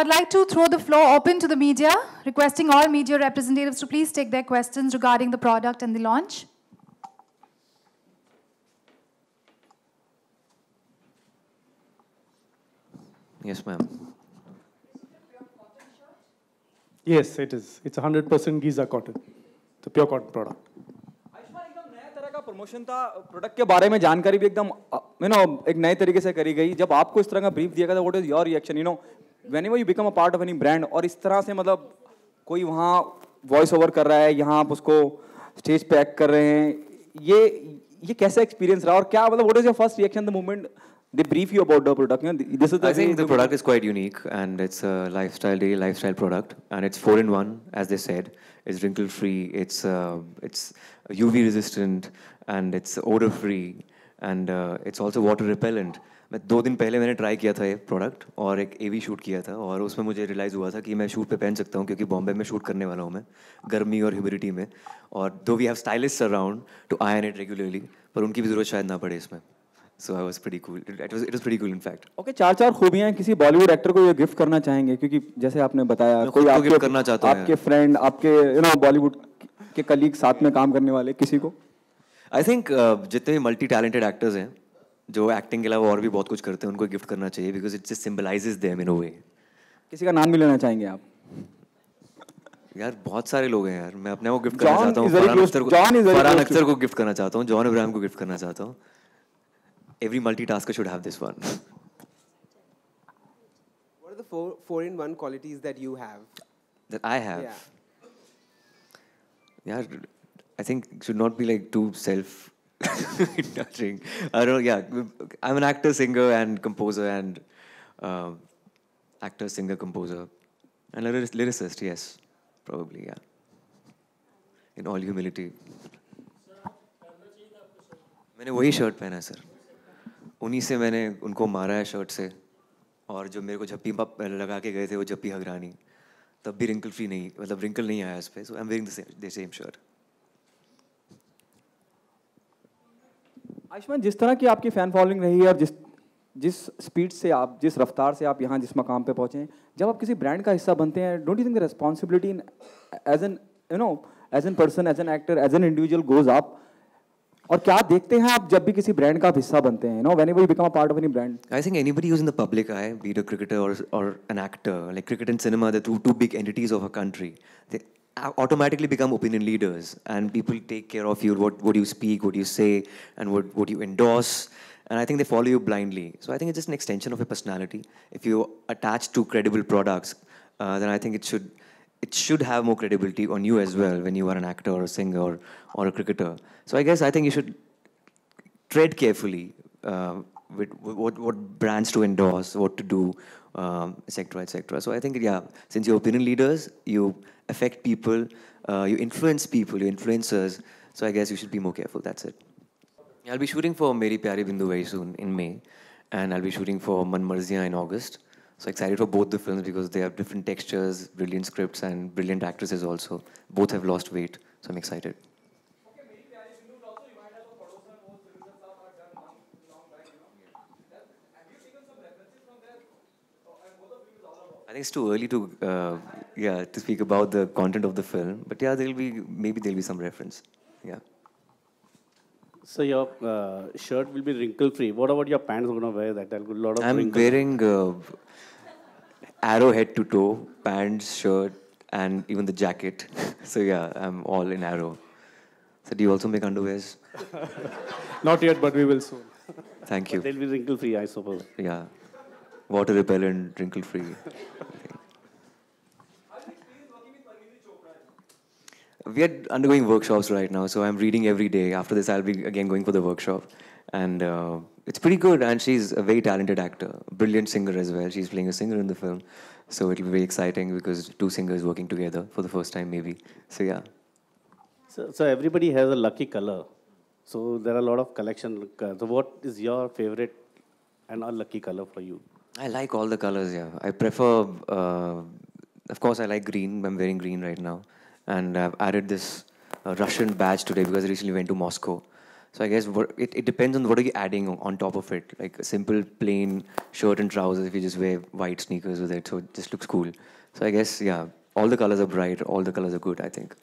I'd like to throw the floor open to the media, requesting all media representatives to please take their questions regarding the product and the launch. Yes, ma'am. Yes, it is. It's 100% Giza cotton. It's a pure cotton product. Ayushman एकदम नया तरह का promotion था product के बारे में जानकारी भी एकदम यू नो एक नए तरीके से करी गई जब आपको इस तरह का ब्रीफ दिया गया था what is your reaction you no when you become a part of any brand और इस तरह से मतलब कोई वहाँ वॉइस ओवर कर रहा है यहाँ आप उसको स्टेज पे एक्ट कर रहे हैं ये ये कैसा एक्सपीरियंस रहा और क्या मतलब what is your first reaction the moment they brief you about the product. You know, this is the I think the product is quite unique and it's a lifestyle daily lifestyle product and it's four in one as they said. It's wrinkle free. It's uh, it's UV resistant and it's odor free and uh, it's also water repellent. मैं दो दिन पहले मैंने try किया था ये product और एक ए वी शूट किया था और उसमें मुझे रियलाइज़ हुआ था कि मैं शूट पे पहन सकता हूँ क्योंकि बॉम्बे में शूट करने वाला हूँ मैं गर्मी और ह्यूमिडिटी में। और do we have stylist around to iron it regularly पर उनकी भी ज़रूरत शायद ना पड़े इसमें। So I pretty cool. It was it was pretty cool in fact. Okay चार चार खूबियाँ हैं। किसी बॉलीवुड एक्टर को ये गिफ्ट करना चाहेंगे? क्योंकि जैसे आपने बताया कोई आपके gift करना चाहता हूँ आपके फ्रेंड आपके यू नो बॉलीवुड के कलीग साथ में काम करने वाले किसी को? आई थिंक जितने भी मल्टी टैलेंटेड एक्टर्स हैं जो एक्टिंग के अलावा और भी बहुत कुछ करते हैं उनको गिफ्ट करना चाहिए because it just symbolises them in way किसी का नाम भी लेना चाहेंगे आप यार बहुत सारे लोग हैं यार मैं अपने को गिफ्ट करना चाहता हूँ फरहान अख्तर को John फरहान अख्तर को गिफ्ट करना चाहता हूँ जॉन इब्राहिम को गिफ्ट करना चाहता हूँ every multitasker should have this one What are the four, four in one qualities that you have? that I have. Yeah. Yeah, I think should not be like too self indulging. I don't yeah. I'm an actor, singer, and composer, and uh, actor, singer, composer, and lyricist, yes, probably, yeah. In all humility. मैंने वही shirt पहना है sir उन्हीं से मैंने उनको मारा है शर्ट से और जो मेरे को झप्पी पप लगा के गए थे वो झप्पी हगरानी तब भी रिंकल फ्री नहीं मतलब रिंकल नहीं आया इस पे so I am wearing the same shirt Ayushmann जिस तरह की आपकी फ़ैन फॉलोइंग रही है और जिस जिस स्पीड से आप जिस रफ्तार से आप यहाँ जिस मकाम पे पहुँचे जब आप किसी ब्रांड का हिस्सा बनते हैं don't you think the responsibility in as an you know as an person as an actor as an individual goes आप और क्या देखते हैं आप जब भी किसी ब्रांड का हिस्सा बनते हैं know when you become a part of any brand I think anybody who's in the public eye, be it a cricketer or, or an actor, like cricket and cinema, they're two, two big entities of a country. Automatically become opinion leaders, and people take care of you, what, what you speak, what you say, and what, what you endorse. And I think they follow you blindly. So I think it's just an extension of your personality. If you attach to credible products, uh, then I think it should it should have more credibility on you as well when you are an actor or a singer or, or a cricketer. So I guess I think you should tread carefully uh, with what, what brands to endorse, what to do, um, etc., etc. So I think, yeah, since you're opinion leaders, you affect people, uh, you influence people, you influencers. So I guess you should be more careful. That's it. I'll be shooting for Meri Pyari Bindu very soon in May, and I'll be shooting for Manmarziyaan in August. So excited for both the films because they have different textures, brilliant scripts, and brilliant actresses also. Both have lost weight, so I'm excited. I think it's too early to, uh, yeah, to speak about the content of the film. But yeah, there'll be maybe there'll be some reference. Yeah. So your uh, shirt will be wrinkle free. What about your pants? Going to wear that? There'll be a lot of I'm wrinkles. wearing uh, arrow head to toe, pants, shirt, and even the jacket. so yeah, I'm all in arrow. So do you also make underwears? Not yet, but we will soon. Thank you. They'll be wrinkle free, I suppose. Yeah, water repellent, wrinkle free. We are undergoing workshops right now, so I'm reading every day. After this, I'll be again going for the workshop, and uh, it's pretty good. And she's a very talented actor, brilliant singer as well. She's playing a singer in the film, so it'll be very exciting because two singers working together for the first time, maybe. So yeah. So, so everybody has a lucky color. So there are a lot of collection. uh, So what is your favorite and unlucky color for you? I like all the colors, yeah. I prefer, uh, of course, I like green. I'm wearing green right now. And I've added this uh, Russian badge today because I recently went to Moscow. So I guess what, it, it depends on what are you adding on- top of it. Like a simple plain shirt and trousers, if you just wear white sneakers with it, so it just looks cool. So I guess yeah, all the colors are bright, all the colors are good. I think.